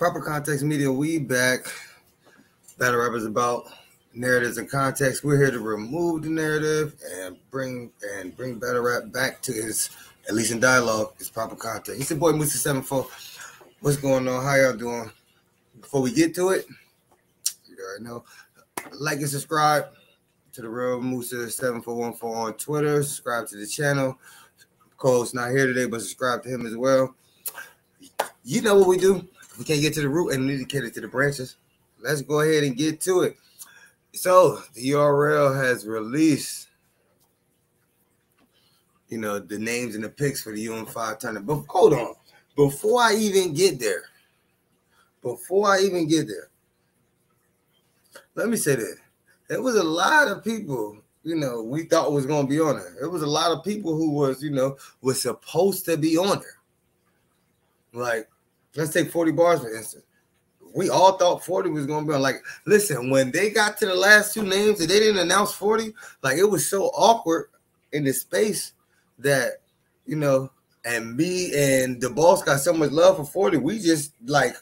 Proper Context Media, we back. Battle Rap is about narratives and context. We're here to remove the narrative and bring and bring battle rap back to his at least in dialogue, his proper context. It's your boy Musa Seven Four. What's going on? How y'all doing? Before we get to it, you already know. Like and subscribe to the real Musa 7414 on Twitter. Subscribe to the channel. Cole's not here today, but subscribe to him as well. You know what we do. We can't get to the root and need to get it to the branches. Let's go ahead and get to it. So the URL has released, you know, the names and the picks for the UM5 tournament. But hold on, before I even get there, before I even get there, let me say this: there was a lot of people, you know, we thought was going to be on there. There was a lot of people who was, you know, was supposed to be on there. Like, let's take 40 bars for instance we all thought 40 was gonna be on. Like, listen, when they got to the last two names and they didn't announce 40, like it was so awkward in the space that you know, and me and the boss got so much love for 40. We just like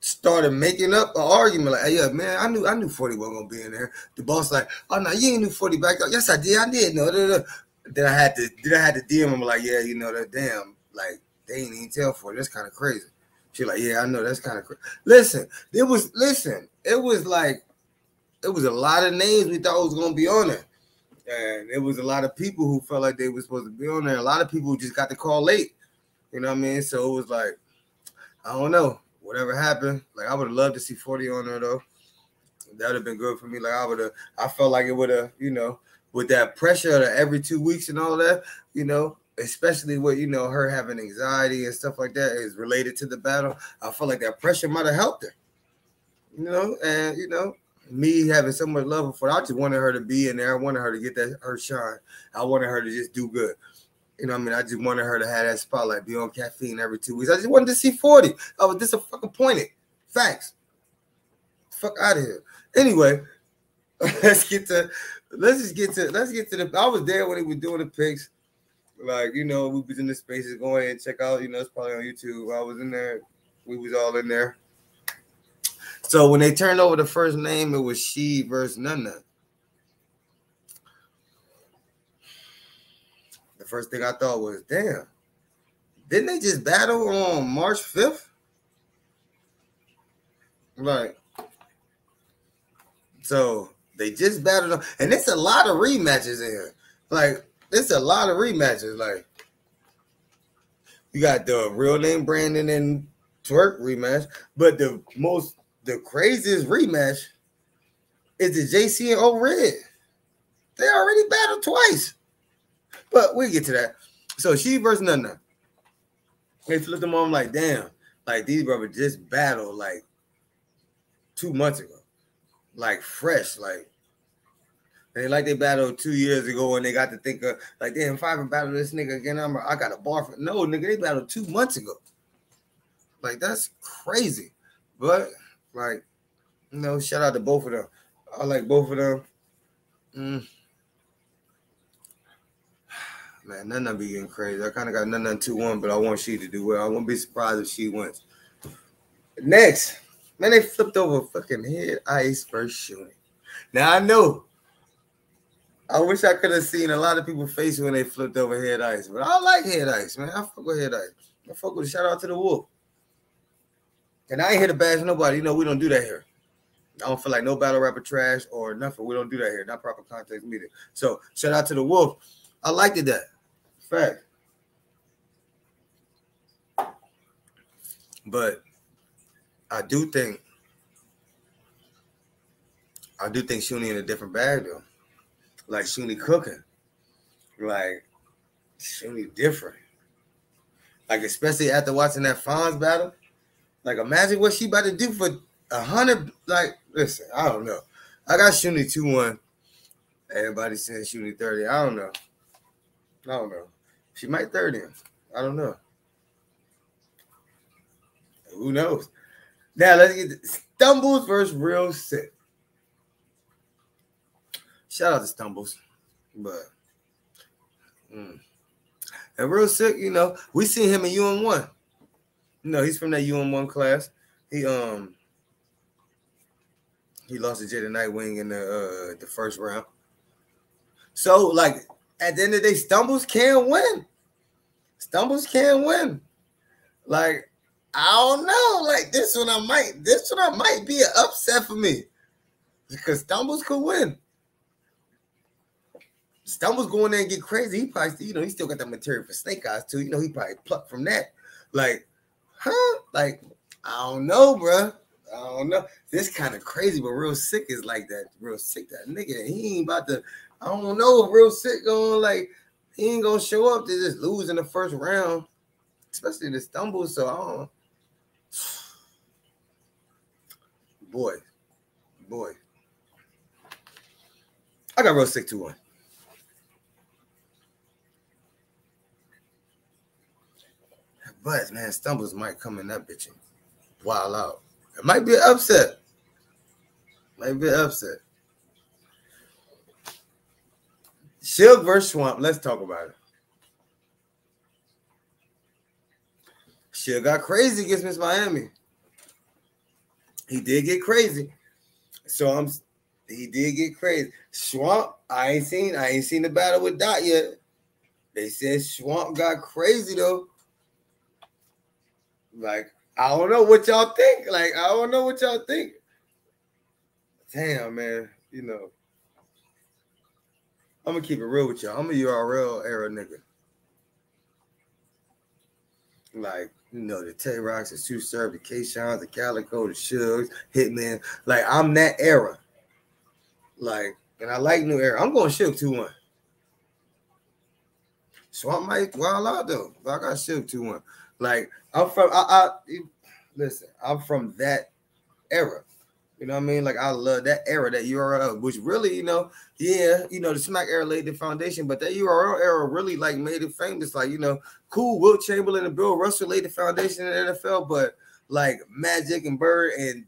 started making up an argument. Like, hey, yeah, man, I knew I knew 40 wasn't gonna be in there. The boss like, oh no, you ain't knew 40 back up. Yes, I did, I did. No, then I had to then I had to DM him like, yeah, you know that damn, like they ain't even tell 40. That's kind of crazy. She like, yeah, I know that's kind of crazy. Listen, it was listen, it was like it was a lot of names we thought was gonna be on there. And it was a lot of people who felt like they were supposed to be on there. A lot of people just got the call late. You know what I mean? So it was like, I don't know. Whatever happened, like I would have loved to see 40 on there though. That would have been good for me. Like I would have, I felt like it would have, you know, with that pressure of every two weeks and all that, you know, especially with you know her having anxiety and stuff like that is related to the battle. I feel like that pressure might have helped her. You know, and you know, me having so much love for her, I just wanted her to be in there. I wanted her to get that her shine. I wanted her to just do good. You know, I mean, I just wanted her to have that spotlight, be on caffeine every two weeks. I just wanted to see 40. I was just a fucking disappointed. Facts. Fuck out of here. Anyway, let's get to let's just get to let's get to the I was there when he was doing the picks. Like, you know, we was in the spaces going and check out, you know, it's probably on YouTube. I was in there, we was all in there. So when they turned over the first name, it was she versus Nana. The first thing I thought was, damn, didn't they just battle on March 5th? Like, so they just battled, and it's a lot of rematches in here. Like, it's a lot of rematches. Like you got the real name Brandon and Twerk rematch, but the most the craziest rematch is the JC and O Red. They already battled twice, but we get to that. So she versus Nana. They flipped them on like, damn, like these brothers just battled like two months ago, like fresh, like and like they battled two years ago, and they got to think of like, damn, if I ever battle this nigga again, I'm I got a bar for no nigga. They battled two months ago. Like that's crazy, but like, you know, shout out to both of them. I like both of them. Mm. Man, none of be getting crazy. I kind of got none two one, but I want she to do well. I won't be surprised if she wins. Next, man, they flipped over fucking head ice first shooting. Now I know I wish I could have seen a lot of people face when they flipped over head ice, but I like head ice, man. I fuck with head ice. I fuck with shout out to the wolf. And I ain't here to bash nobody. You know, we don't do that here. I don't feel like no battle rapper trash or nothing. We don't do that here. Not Proper Context Media. So shout out to the wolf. I liked it that. Fact. But I do think I do think Shuni in a different bag though like Shuni cooking. Like Shuni different. Like especially after watching that Fonz battle. Like imagine what she about to do for a hundred. Like listen, I don't know. I got Shuni two one. Everybody saying Shuni thirty. I don't know. I don't know. She might third him. I don't know. Who knows? Now let's get stumbles versus real sick. Shout out to Stumbles, but mm. and real sick, you know, we seen him in UM one. You know, he's from that UM one class. he um he lost to Jada Nightwing in the uh the first round. So like at the end of the day, stumbles can win. Stumbles can win. Like I don't know. Like this one, I might this one I might be an upset for me because stumbles could win. Stumbles going there and get crazy. He probably, you know, he still got that material for Snake Eyes too. You know, he probably plucked from that. Like, huh? Like, I don't know, bro. I don't know. This kind of crazy, but real sick is like that. Real sick, that nigga. He ain't about to. I don't know real sick going like he ain't gonna show up to just lose in the first round, especially the stumble. So I don't. Boy, boy. I got real sick 2 1. But man, stumbles might come in that bitch and wild out. It might be an upset. Might be an upset. Suge versus Swamp. Let's talk about it. Suge got crazy against Miss Miami. He did get crazy. So I'm he did get crazy. Swamp, I ain't seen, I ain't seen the battle with Dot yet. They said Swamp got crazy though. Like, I don't know what y'all think. Like, I don't know what y'all think. Damn, man. You know, I'm gonna keep it real with y'all. I'm a URL era nigga. Like, you know, the Tay Rocs, the Tsu Surf, the K Shines, the Calicoe, the Shugs, Hitman. Like, I'm that era. Like, and I like new era. I'm going Suge 2 1. So I might wild out though. I got Suge 2 1. Like, I'm from, I, I listen, I'm from that era. You know what I mean? Like I love that era, that URL, which really, you know, yeah, you know, the Smack era laid the foundation, but that URL era really like made it famous. Like, you know, cool, Wilt Chamberlain and Bill Russell laid the foundation in the NFL, but like Magic and Bird and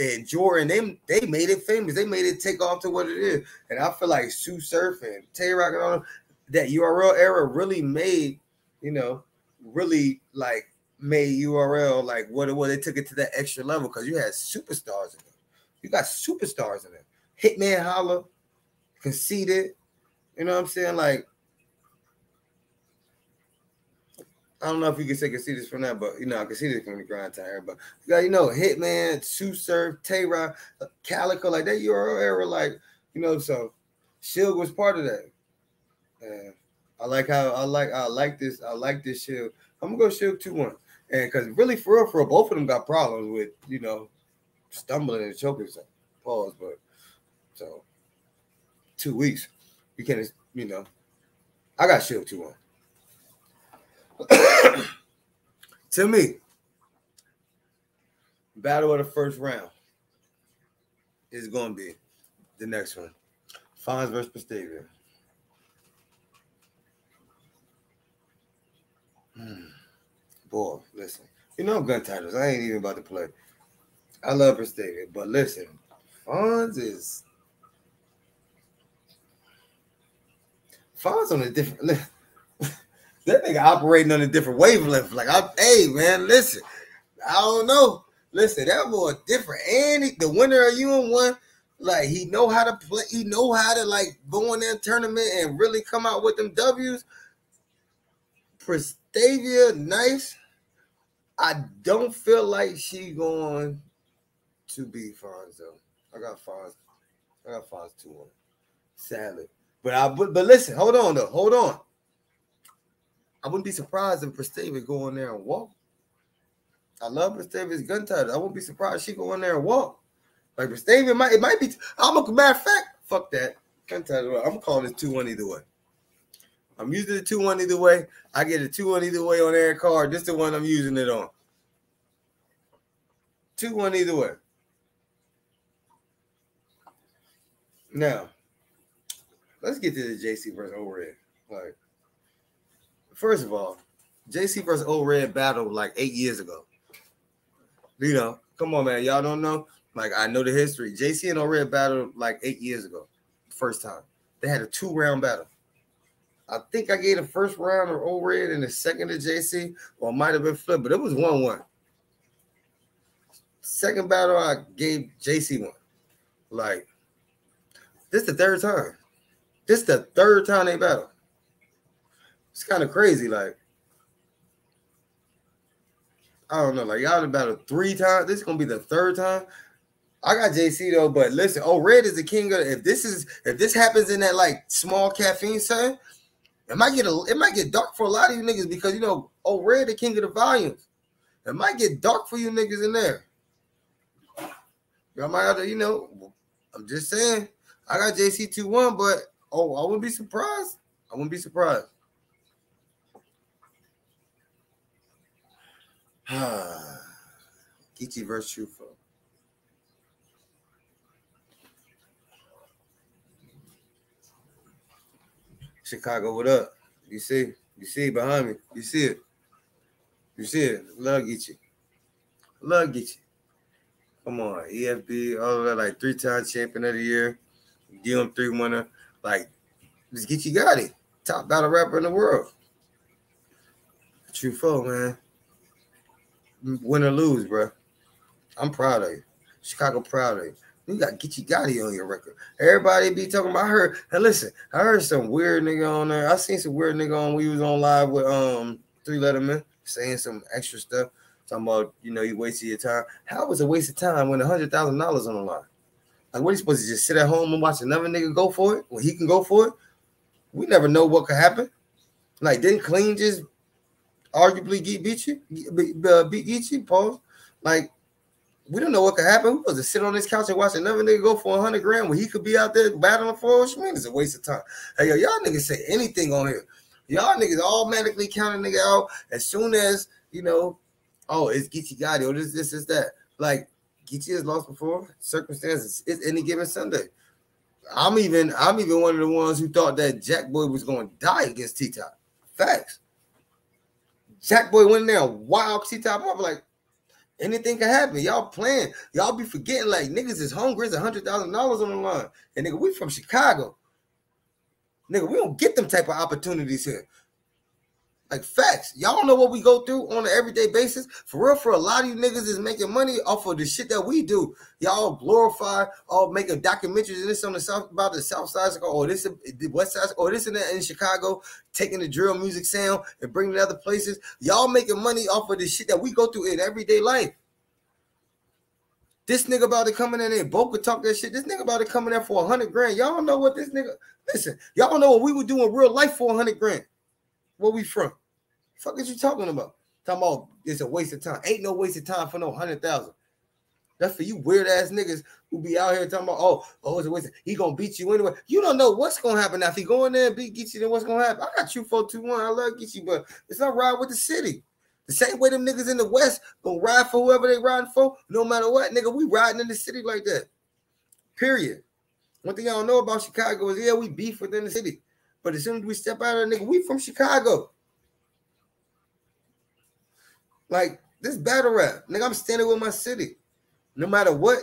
and Jordan, they they made it famous. They made it take off to what it is. And I feel like Tsu Surf and Tay Roc and all that URL era really made, you know, really like made URL like what it was. They took it to that extra level because you had superstars in it. You got superstars in it. Hitman Holla, conceited. You know what I'm saying? Like, I don't know if you can say conceited from that, but you know, conceited from the grind time. But you got, you know, Hitman, Tsu Surf, Tay Roc, uh, Calicoe, like that URL era, like, you know, so Shield was part of that. I like how I like I like this, I like this Shield. I'm gonna go Shield 2-1. And because really, for real, for real, both of them got problems with, you know, stumbling and choking. So pause, but so two weeks. You can't, you know. I got shield two one. to me, battle of the first round is going to be the next one. Fonz versus Prestavia. Hmm. Boy, listen. You know gun titles. I ain't even about to play. I love Prestavia, but listen, Fonz is Fonz on a different that nigga operating on a different wavelength. Like I hey man, listen, I don't know. Listen, that boy different. And he, the winner of you and one, like he know how to play, he know how to like go in that tournament and really come out with them W's. Prestavia, nice. I don't feel like she going to be Fonz though. I got Fonz. I got Fonz two one. Sadly, but I but, but listen, hold on though, hold on. I wouldn't be surprised if Prestavia go in there and walk. I love Prestavia's gun title. I wouldn't be surprised she go in there and walk. Like Prestavia might it might be. I'm a matter of fact. Fuck that gun title. I'm calling it two one either way. I'm using the two one either way. I get a two one either way on air card. This is the one I'm using it on. Two one either way. Now, let's get to the JC versus O-Red. Like, first of all, JC versus O-Red battle like eight years ago. You know, come on, man. Y'all don't know. Like, I know the history. JC and O-Red battled like eight years ago, first time. They had a two round battle. I think I gave the first round of O-Red and the second to JC, or it might have been flipped, but it was 1 1. second battle I gave JC one. Like, this is the third time. This is the third time they battle. It's kind of crazy. Like, I don't know. Like, y'all battled three times. This is gonna be the third time. I got JC though, but listen, oh, Red is the king of. If this is if this happens in that like small caffeine setting, it might get a it might get dark for a lot of you niggas because you know, oh, Red the king of the volumes. It might get dark for you niggas in there. Y'all might have to, you know, I'm just saying. I got JC 2 1, but oh, I wouldn't be surprised. I wouldn't be surprised. Geechi versus Truffaut. Chicago, what up? You see? You see behind me? You see it? You see it? Love get you, Love Geechi. Come on, EFB, all of that, like three-time champion of the year, DM3 winner. Like, just get you got it. top battle rapper in the world. True foe, man. Win or lose, bro. I'm proud of you. Chicago proud of you. You got Geechi Gotti on your record. Everybody be talking about her. And listen, I heard some weird nigga on there. I seen some weird nigga on. We was on live with um Three Letterman saying some extra stuff. Talking about you know you wasted your time. How was a waste of time when a hundred thousand dollars on the line? Like what are you supposed to just sit at home and watch another nigga go for it when he can go for it? We never know what could happen. Like didn't Clean just arguably beat you, beat, uh, beat Geechi? Pause. Like we don't know what could happen. We supposed to sit on this couch and watch another nigga go for hundred grand when he could be out there battling for. You mean it's a waste of time? Hey yo, y'all niggas say anything on here. Y'all niggas automatically count a nigga out as soon as you know. Oh, it's Geechi Gotti or this, this, is that. Like Geechi has lost before. Circumstances. It's any given Sunday. I'm even I'm even one of the ones who thought that Jack Boy was going to die against T Top. Facts. Jack Boy went in there and wild T Top. I'm like, Anything can happen. Y'all playing. Y'all be forgetting like niggas is hungry. It's a hundred thousand dollars on the line. And nigga, we from Chicago. Nigga, we don't get them type of opportunities here. Like facts. Y'all don't know what we go through on an everyday basis. For real, for a lot of you niggas is making money off of the shit that we do. Y'all glorify, oh, all making documentaries and this on the south about the south side. or oh, this the west side. or oh, this and that in Chicago, taking the drill music sound and bringing it to other places. Y'all making money off of the shit that we go through in everyday life. This nigga about to come in and Boca talk that shit. This nigga about to come in there for a hundred grand. Y'all know what this nigga. Listen, y'all know what we would do in real life for a hundred grand. Where we from? Fuck is you talking about? Talking about it's a waste of time. Ain't no waste of time for no hundred thousand. That's for you weird ass niggas who be out here talking about, oh, oh, it's a waste. Of, he gonna beat you anyway. You don't know what's gonna happen now. If he go in there and beat Geechi, then what's gonna happen? I got you four two one. I love Geechi, but it's not ride with the city. The same way them niggas in the West gonna ride for whoever they riding for, no matter what, nigga. We riding in the city like that. Period. One thing y'all know about Chicago is yeah, we beef within the city. But as soon as we step out of the nigga, we from Chicago. Like this battle rap, nigga, I'm standing with my city. No matter what,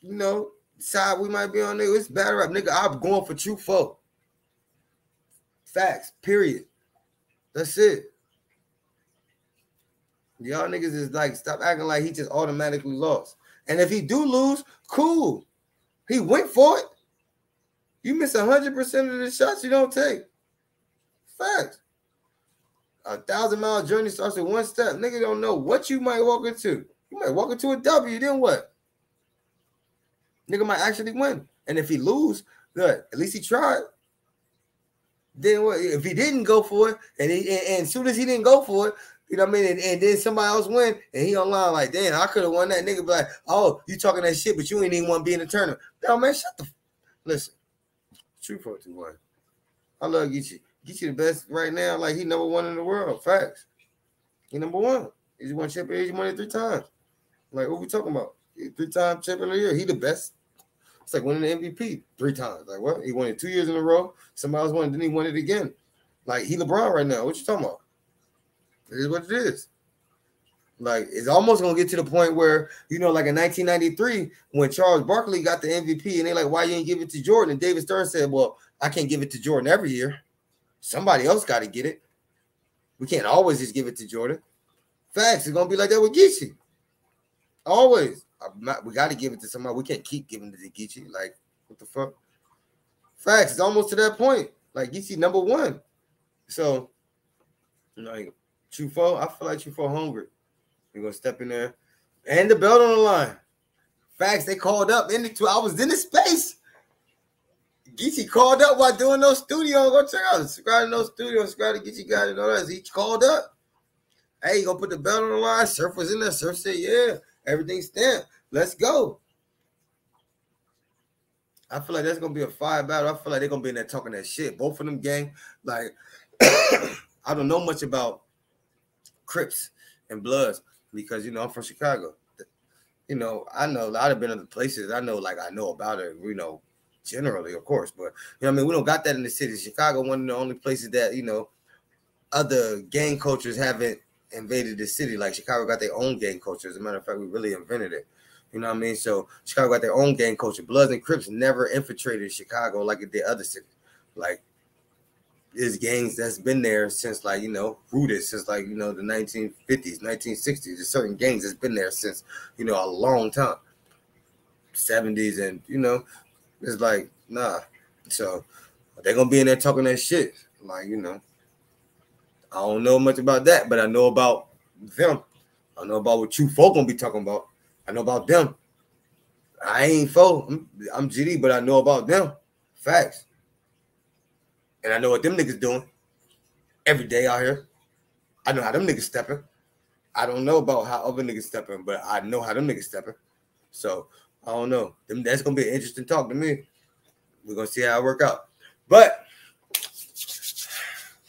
you know, side we might be on, nigga, it's battle rap, nigga. I'm going for true folk. Facts, period. That's it. Y'all niggas is like, stop acting like he just automatically lost. And if he do lose, cool. He went for it. You miss 100% of the shots you don't take. Facts a thousand mile journey starts with one step. Nigga don't know what you might walk into. You might walk into a W, then what? Nigga might actually win. And if he lose, good. At least he tried. Then what? If he didn't go for it, and he and, and as soon as he didn't go for it, you know what I mean? And, and then somebody else win, and he online like, damn, I could have won that. Nigga be like, oh, you talking that shit, but you ain't even want to be in the tournament. No, man, shut the. F- Listen, true for two one. I love you, Geechi. Geechi the best right now. Like he number one in the world. Facts. He number one. He's won champion. He's won three times. Like what we talking about? Three time champion of the year. He the best. It's like winning the MVP three times. Like what? He won it two years in a row. Somebody else won it, then he won it again. Like he LeBron right now. What you talking about? It is what it is. Like it's almost gonna get to the point where you know, like in 1993, when Charles Barkley got the MVP, and they like, why you ain't give it to Jordan? And David Stern said, Well, I can't give it to Jordan every year. Somebody else got to get it. We can't always just give it to Jordan. Facts. It's gonna be like that with Geechi. Always. Not, we got to give it to somebody. We can't keep giving it to Geechi. Like, what the fuck? Facts. It's almost to that point. Like Geechi number one. So, like Chufo, I feel like Chufo hungry. We're gonna step in there, and the belt on the line. Facts. They called up in the. I was in the space. Geechi called up while doing those studios. Go check out. Subscribe to those studios. Subscribe to Geechi guys and all that. He called up. Hey, you gonna put the belt on the line? Surf was in there. Surf said, "Yeah, everything's stamped. Let's go." I feel like that's gonna be a fire battle. I feel like they're gonna be in there talking that shit. Both of them gang. Like, I don't know much about Crips and Bloods because you know I'm from Chicago. You know, I know I've been other places. I know, like I know about it. You know, generally, of course, but you know, I mean, we don't got that in the city. Chicago, one of the only places that you know other gang cultures haven't invaded the city. Like Chicago got their own gang culture. As a matter of fact, we really invented it. You know what I mean? So Chicago got their own gang culture. Bloods and Crips never infiltrated Chicago like it did other cities. Like there's gangs that's been there since like you know rooted since like you know the 1950s, 1960s. There's certain gangs that's been there since you know a long time, 70s, and you know it's like nah. So they're gonna be in there talking that shit. Like you know, I don't know much about that, but I know about them. I know about what you folk gonna be talking about. I know about them. I ain't folk. I'm, I'm GD, but I know about them. Facts. And I know what them niggas doing every day out here. I know how them niggas stepping. I don't know about how other niggas stepping, but I know how them niggas stepping. So I don't know. That's gonna be an interesting talk to me. We're gonna see how it work out. But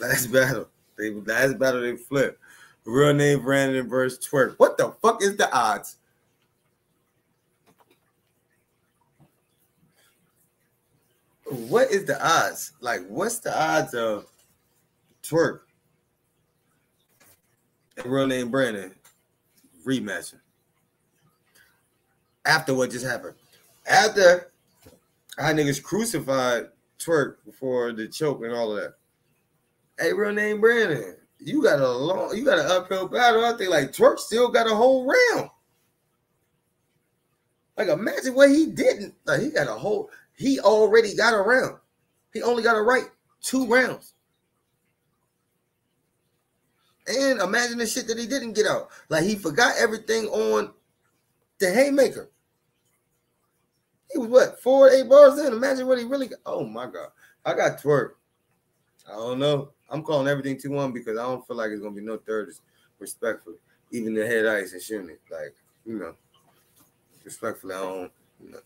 last battle, they last battle they flip. Real name Brandon versus Twerk. What the fuck is the odds? What is the odds? Like, what's the odds of Twerk and real name Brandon rematching? After what just happened. After I niggas crucified Twerk before the choke and all of that. Hey, real name Brandon, you got a long, you got an uphill battle. I think like Twerk still got a whole round. Like imagine what he didn't. Like he got a whole. He already got a round. He only got to write two rounds. And imagine the shit that he didn't get out. Like he forgot everything on the haymaker. He was what four eight bars in. Imagine what he really got. Oh my god. I got twerk. I don't know. I'm calling everything 2-1 because I don't feel like it's gonna be no thirds respectfully. Even the head ice and shooting it. Like, you know, respectfully, I don't you know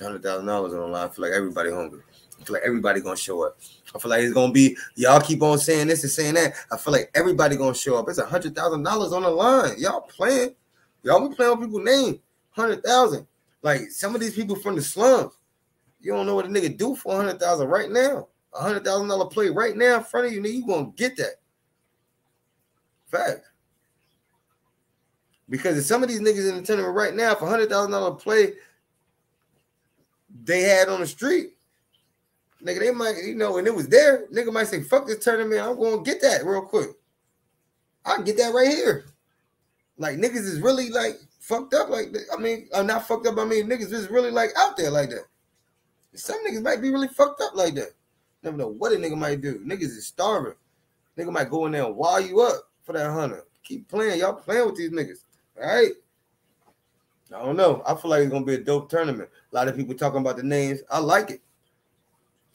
hundred thousand dollars on the line. I feel like everybody hungry. I feel like everybody gonna show up. I feel like it's gonna be y'all keep on saying this and saying that. I feel like everybody gonna show up. It's a hundred thousand dollars on the line. Y'all playing. Y'all be playing on people's name. Hundred thousand. Like some of these people from the slums. You don't know what a nigga do for a hundred thousand right now. A hundred thousand dollar play right now in front of you, nigga. You gonna get that. Fact. Because if some of these niggas in the tournament right now, for a hundred thousand dollar play, they had on the street, nigga, they might, you know, when it was there, nigga might say, fuck this tournament, I'm gonna get that real quick. I get that right here. Like niggas is really like fucked up like that. I mean, I'm not fucked up. I mean, niggas is really like out there like that. Some niggas might be really fucked up like that. Never know what a nigga might do. Niggas is starving. Nigga might go in there and wire you up for that hundred. Keep playing. Y'all playing with these niggas. All right. I don't know. I feel like it's gonna be a dope tournament. A lot of people talking about the names. I like it.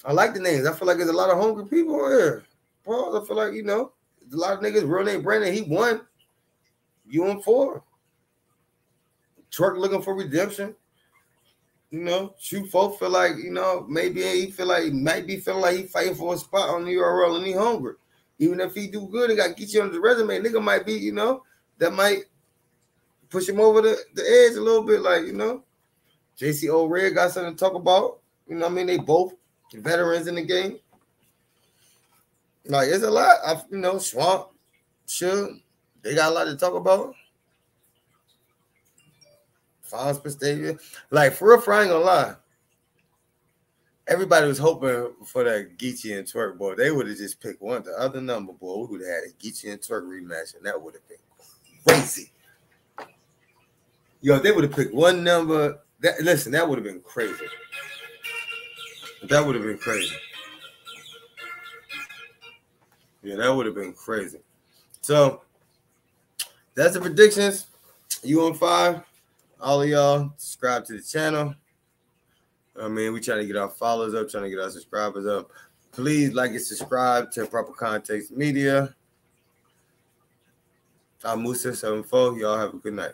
I like the names. I feel like there's a lot of hungry people here. Bro, I feel like you know, a lot of niggas. Real name Brandon, he won. You on four. Twork looking for redemption. You know, shoot folk feel like, you know, maybe he feel like he might be feeling like he fighting for a spot on the URL and he hungry. Even if he do good, he got to get you on the resume. Nigga might be, you know, that might push him over the, the edge a little bit. Like, you know, JC O Red got something to talk about. You know I mean? They both veterans in the game. Like, it's a lot. I, you know, Swamp, sure, they got a lot to talk about. Fonz Prestavia. Like, for real, for I ain't gonna lie. Everybody was hoping for that Geechi and Twork, boy. They would have just picked one, the other number, boy. We would have had a Geechi and Twork rematch, and that would have been crazy. Yo, they would have picked one number. That listen, that would have been crazy. That would have been crazy. Yeah, that would have been crazy. So that's the predictions. You on five? All of y'all subscribe to the channel. I mean, we trying to get our followers up, trying to get our subscribers up. Please like and subscribe to Proper Context Media. I'm Musa74. Y'all have a good night.